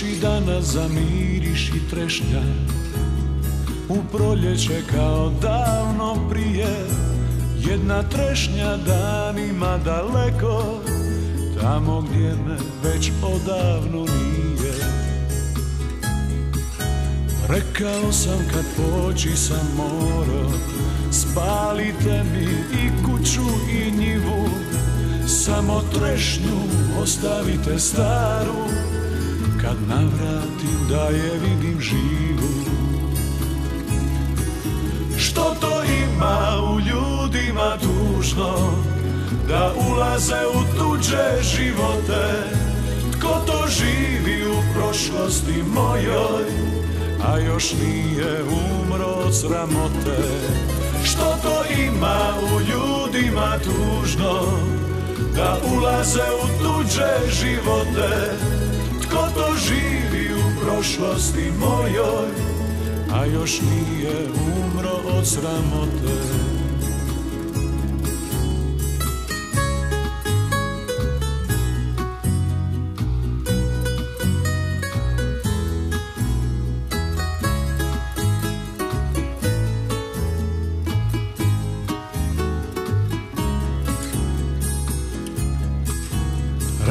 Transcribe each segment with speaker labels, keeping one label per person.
Speaker 1: Još i danas zamiriš i trešnja. U proljeće kao davno prije Jedna trešnja danima daleko Tamo gdje me već odavno nije. Rekao sam kad poći sam morao Spalite mi i kuću i njivu Samo trešnju ostavite staru Kad navratim da je vidim živu. Što to ima u ljudima tužno Da ulaze u tuđe živote? Tko to živi u prošlosti mojoj A još nije umro od sramote? Što to ima u ljudima tužno Da ulaze u tuđe živote Tko to živi u prošlosti mojoj A još nije umro od sramote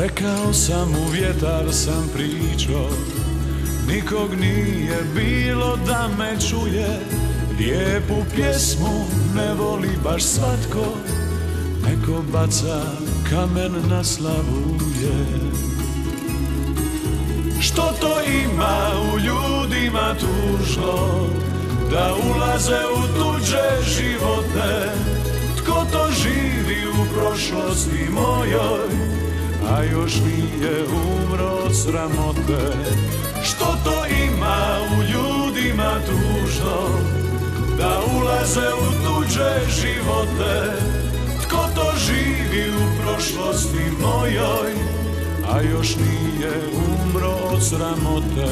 Speaker 1: Rekao sam u vjetar sam pričao Nikog nije bilo da me čuje. Lijepu pjesmu ne voli baš svatko Neko baca kamen na slavuje Što to ima u ljudima tužno Da ulaze u tuđe živote Tko to živi u prošlosti mojoj a još nije umro sramote Što to ima u ljudima tužno Da ulaze u tuđe živote. Tko to živi u prošlosti mojoj A još nije umro od sramote.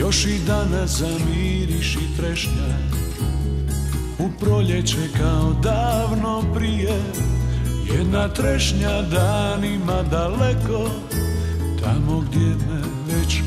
Speaker 1: Još i danas zamiriš i trešnja U proljeće kao davno prije jedna trešnja danima daleko Tamo gdje me već